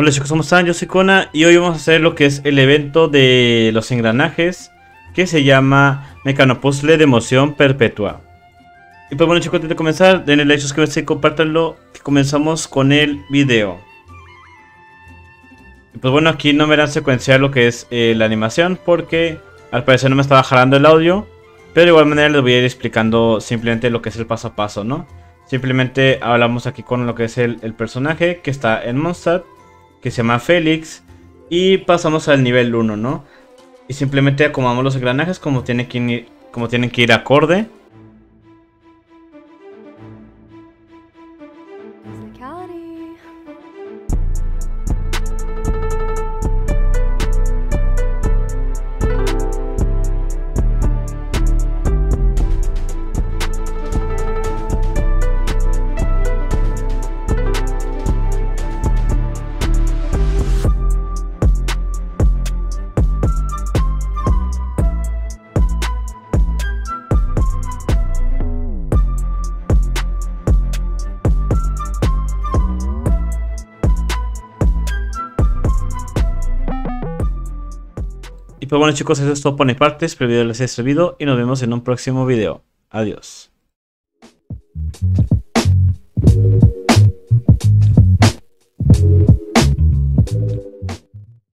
Hola chicos, ¿cómo están? Yo soy Kona y hoy vamos a hacer lo que es el evento de los engranajes que se llama Mecanopuzzle de emoción perpetua. Y pues bueno chicos, antes de comenzar, denle like, suscríbanse y compártanlo, que comenzamos con el video. Y pues bueno, aquí no me dan secuenciar lo que es eh, la animación porque al parecer no me estaba jalando el audio. Pero de igual manera les voy a ir explicando simplemente lo que es el paso a paso, ¿no? Simplemente hablamos aquí con lo que es el, personaje que está en Mondstadt que se llama Félix. Y pasamos al nivel 1, ¿no? Y simplemente acomodamos los engranajes como, tiene que ir, como tienen que ir acorde. Pues bueno chicos, eso es todo por mi parte, espero video les haya servido y nos vemos en un próximo video. Adiós.